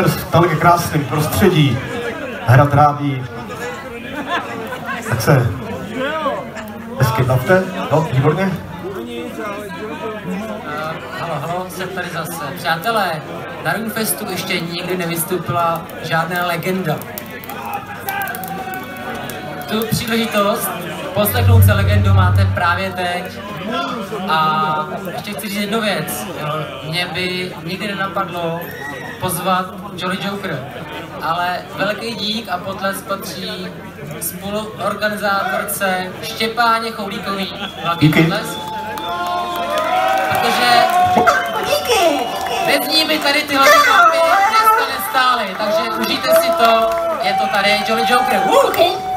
Travers v takhle krásném prostředí hra tráví, tak se hezky bavte. No, výborně. Jsem tady zase. Přátelé, na Runfestu ještě nikdy nevystoupila žádná legenda. Tu příležitost poslechnout se legendu máte právě teď. A ještě chci říct jednu věc. Mě by nikdy nenapadlo pozvat Jolly Joker, ale velký dík a potles patří spoluorganizátorce Štěpáně Choulíkový. Velký Díky. potles. Protože bez ní by tady tyhle chlapy dneska nestály, takže užijte si to, je to tady Jolly Joker. Uh! Tady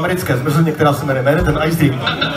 americké zmrzlině, která se jmenuje ten Ice Dream.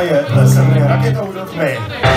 Tato písnička je se jmenuje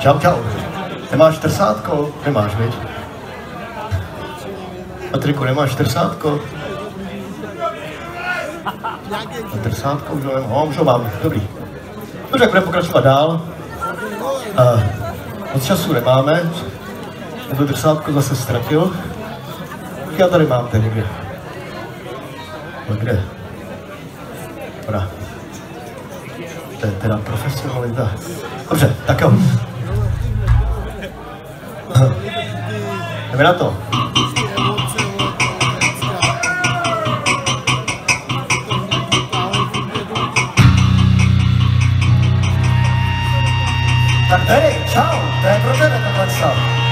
Čau, čau. Nemáš trsátko? Nemáš, viď? Patriku, nemáš trsátko? A trsátko už ho nemám. No, už ho mám. Dobrý. Dobře, budeme pokračovat dál. Uh, moc času nemáme. Já to trsátko zase ztratil. Já tady mám ten někde. No kde? Dobrá. To je teda profesionalita. Dobře, tak jo. Jdeme na to. Tak Derek, čau, to je pro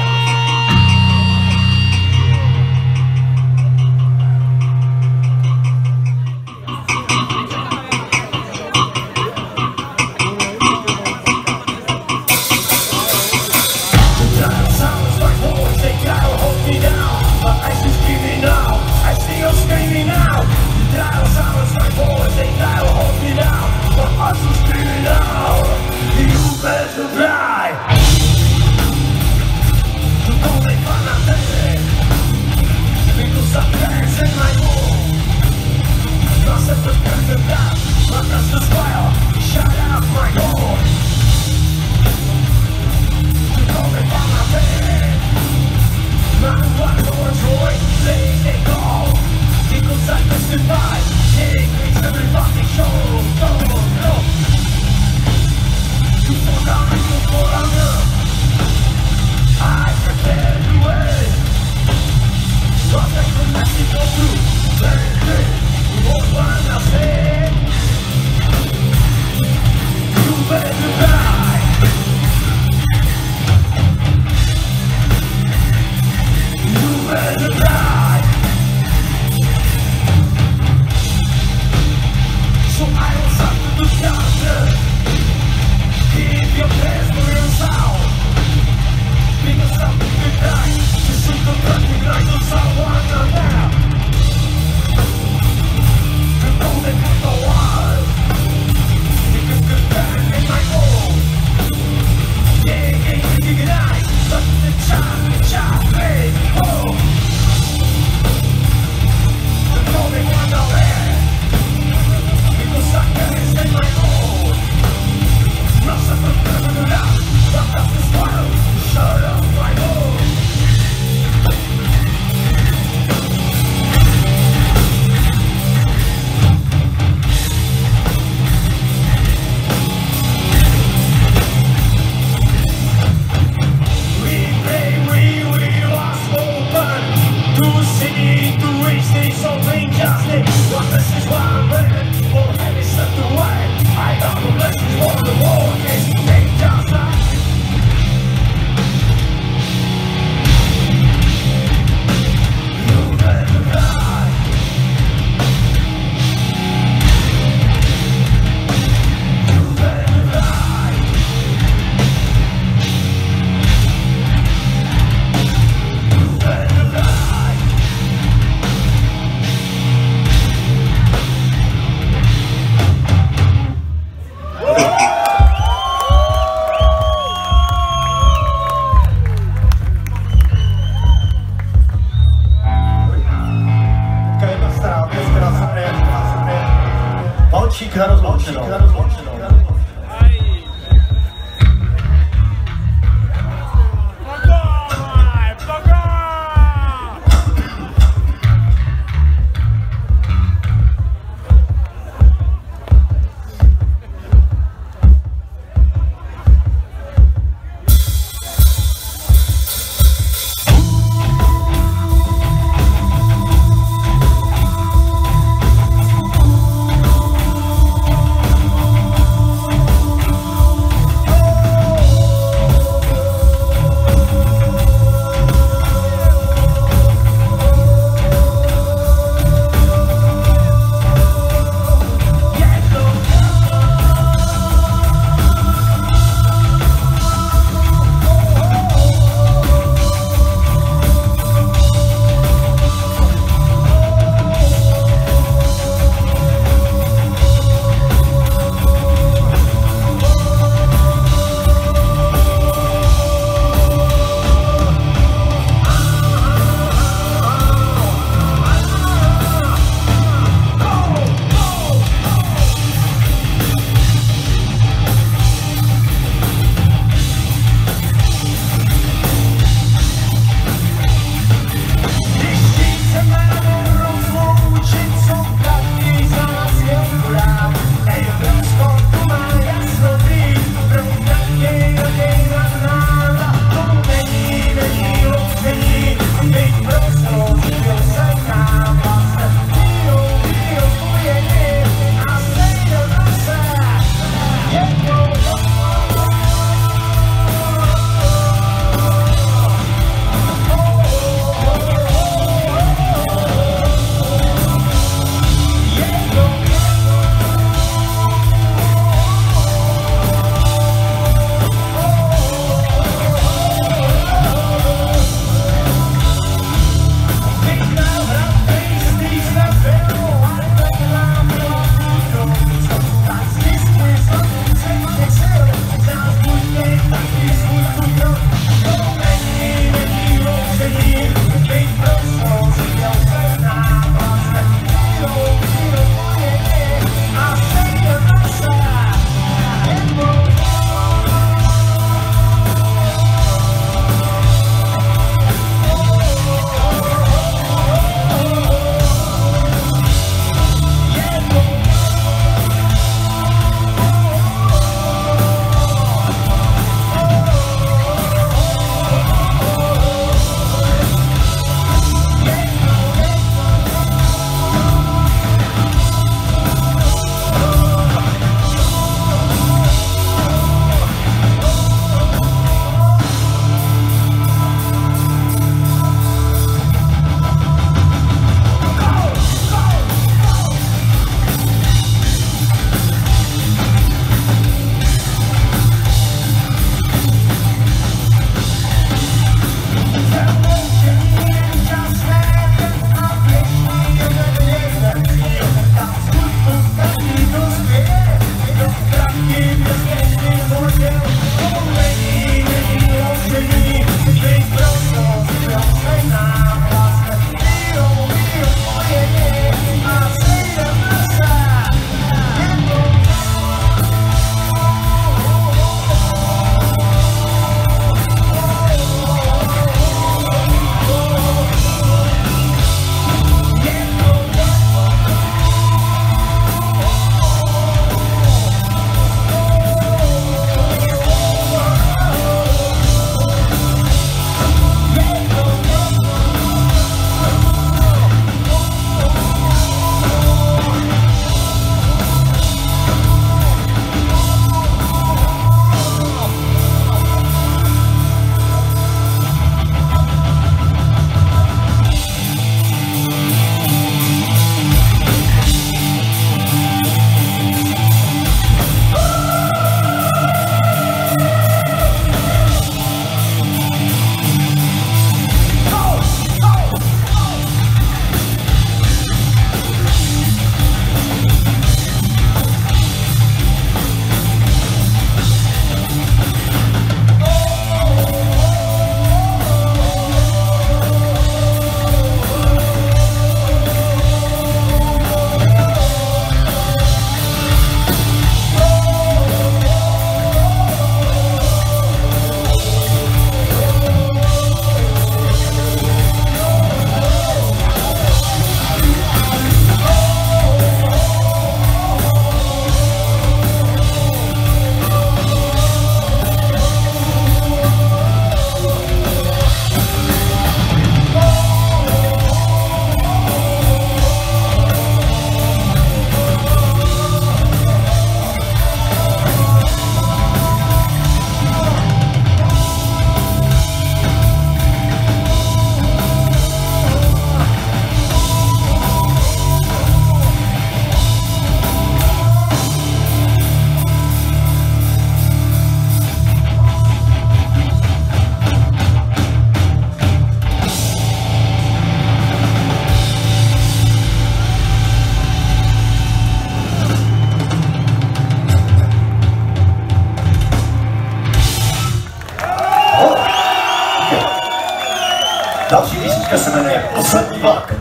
Další písnička se jmenuje Poslední vlak.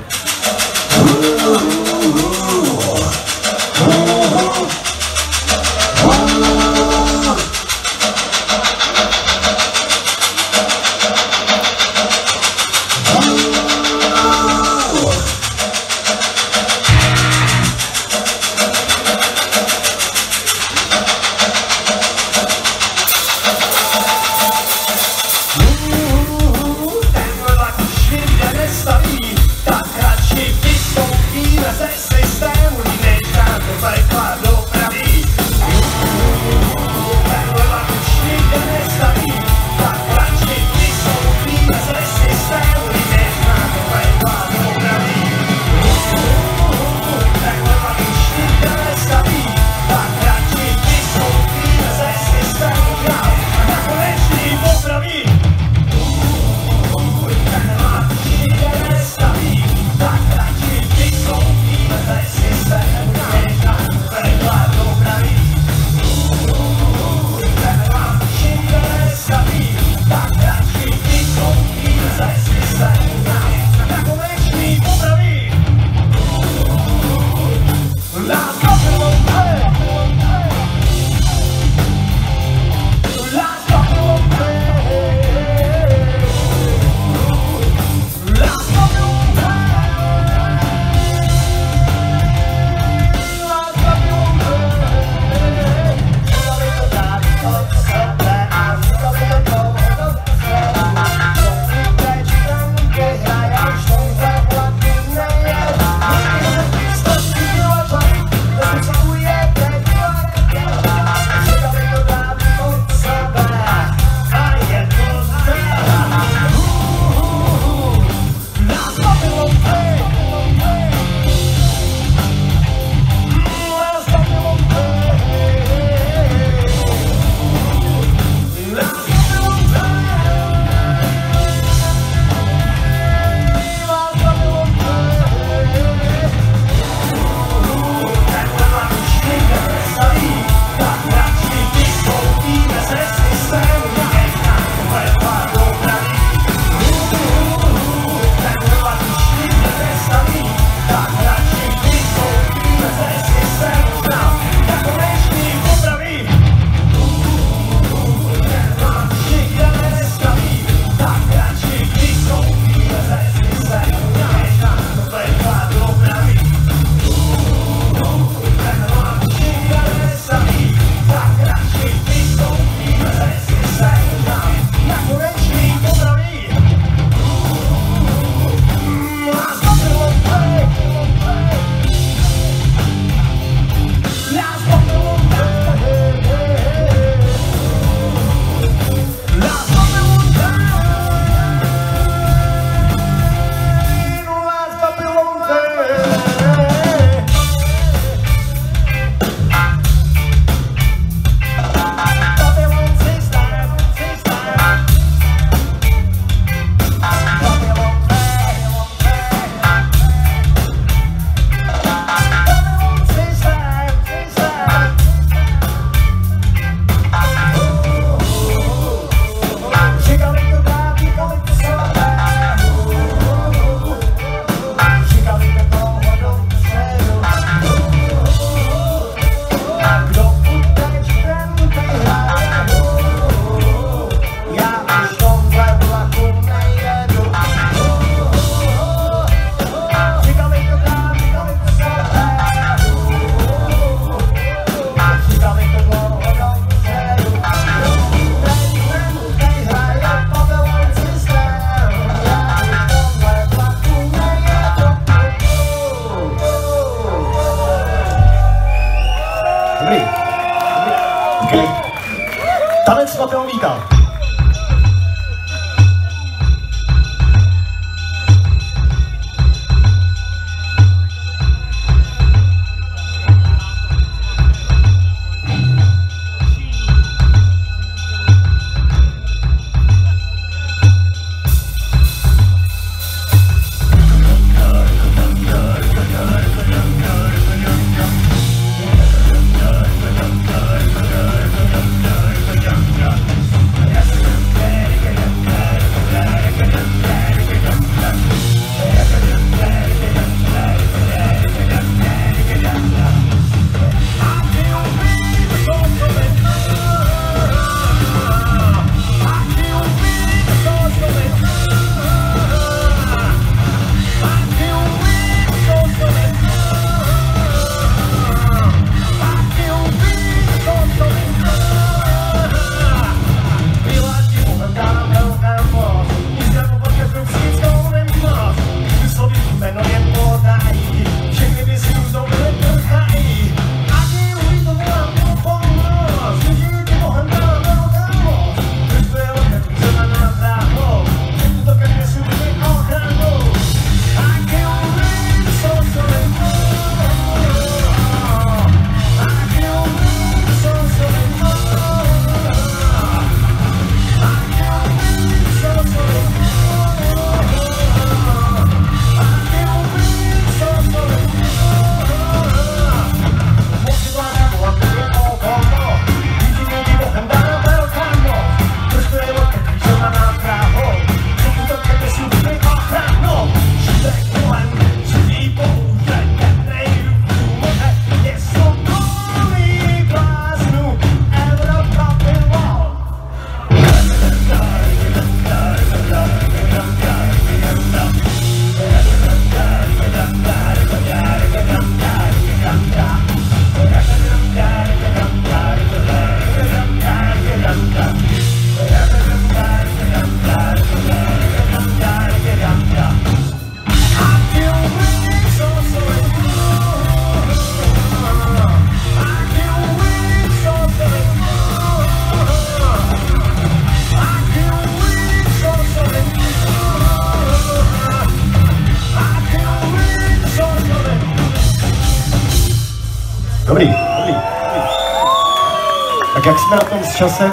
Jsme na tom s časem?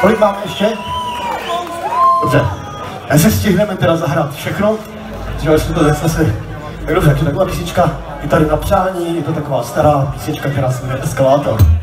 Kolik máme ještě? Dobře. Já se stihneme teda zahrát všechno. Dělali jsme to tak zase. Tak dobře, takže taková písnička je tady na přání, je to taková stará písnička, která se jmenuje Eskalátor.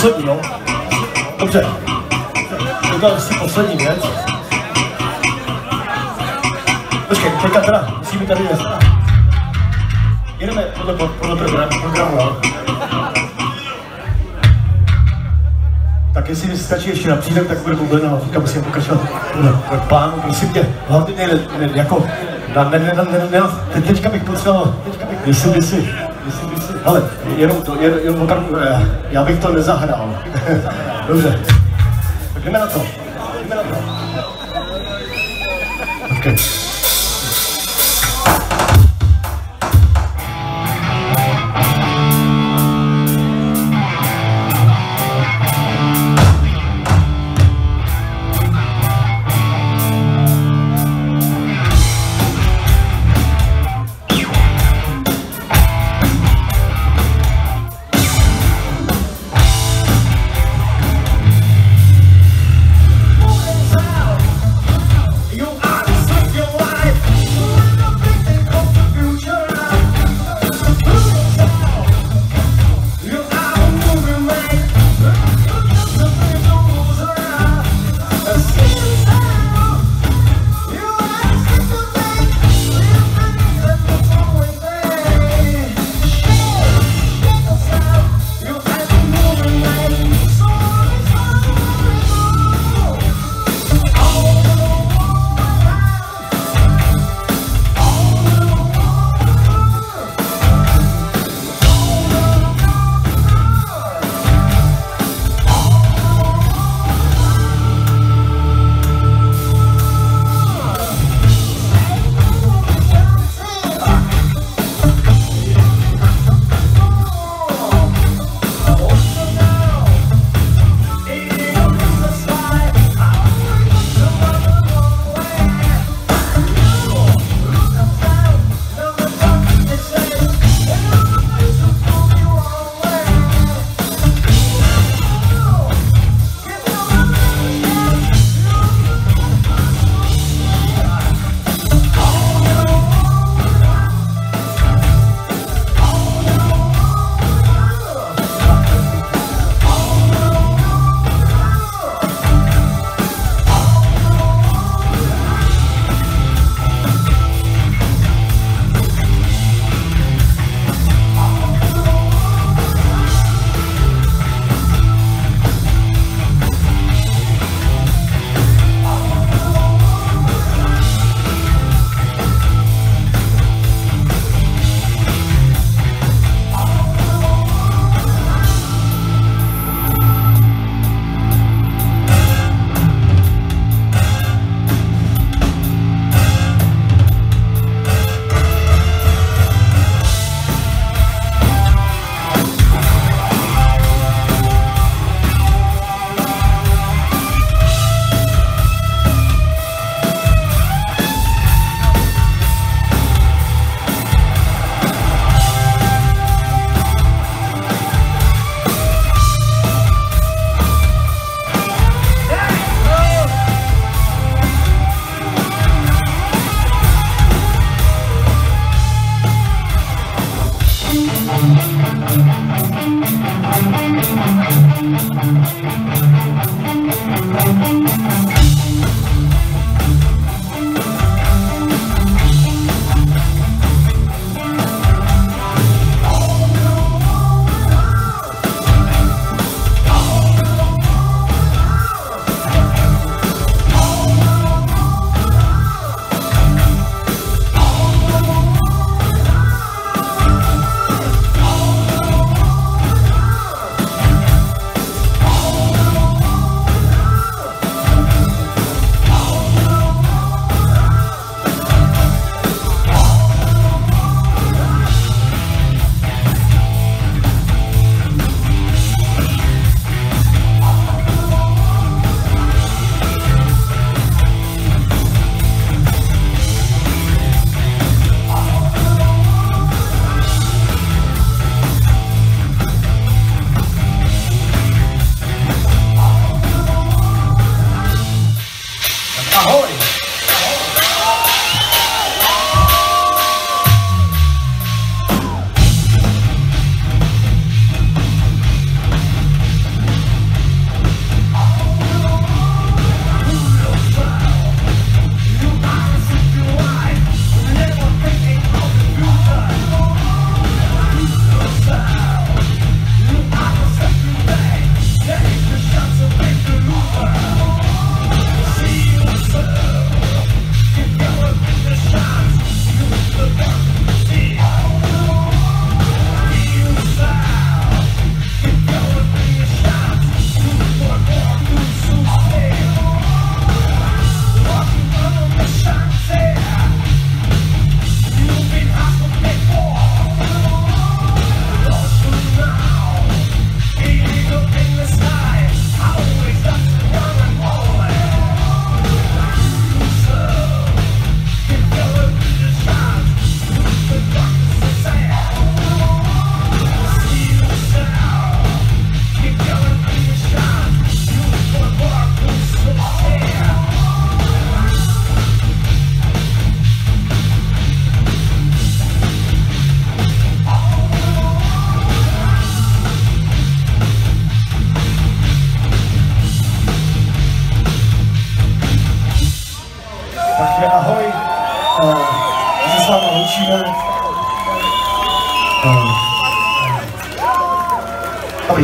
Poslední, no. Dobře. Udělal si poslední věc. Počkej, teďka teda, musíme tady jít. Jedeme podle, podle programu, programu, jo? Tak jestli stačí ještě na přídek, tak bude mobilná, ale teďka musíme pokračovat podle plánu, prosím tě, hlavně ne, ne, jako, ne, ne, ne, ne, ne, teď, teďka bych potřeboval, teďka bych, jestli by si, ale jenom to, jen, jen opravdu, eh, já bych to nezahrál. Dobře, tak jdeme na to, jdeme na to. Okay.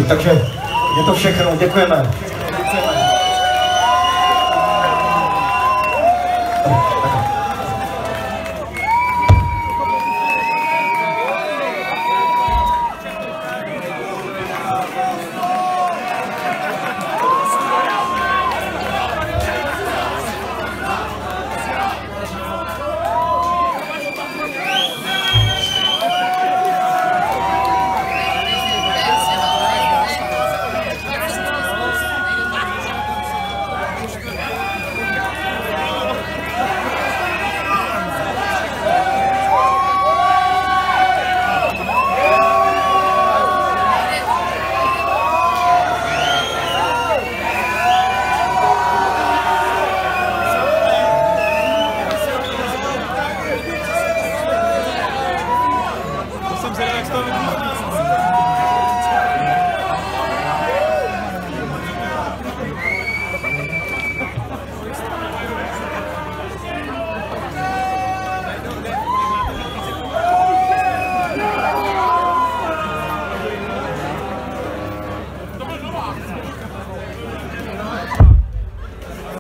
Takže je to všechno, děkujeme.